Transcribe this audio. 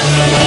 Yeah.